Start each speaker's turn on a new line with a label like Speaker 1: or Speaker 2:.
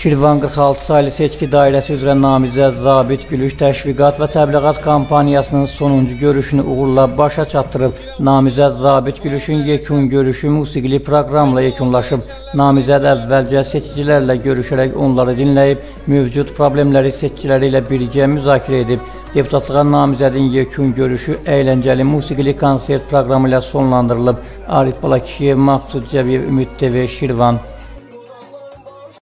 Speaker 1: Şirvan 46 saylı seçki dairəsi üzrə namizəd zabit gülüş təşviqat və təbliğat kampaniyasının sonuncu görüşünü uğurla başa çatdırıb. Namizəd zabit gülüşün yekun görüşü musiqili proqramla yekunlaşıb. Namizəd əvvəlcə seçicilərlə görüşərək onları dinləyib, mövcud problemləri seçiciləri ilə birgə müzakirə edib. Deputatlığa namizədin yekun görüşü əyləncəli musiqili konsert proqramı ilə sonlandırılıb. Arif Balakişiyev, Maqsud Cəbiyev, Ümid TV, Şirvan.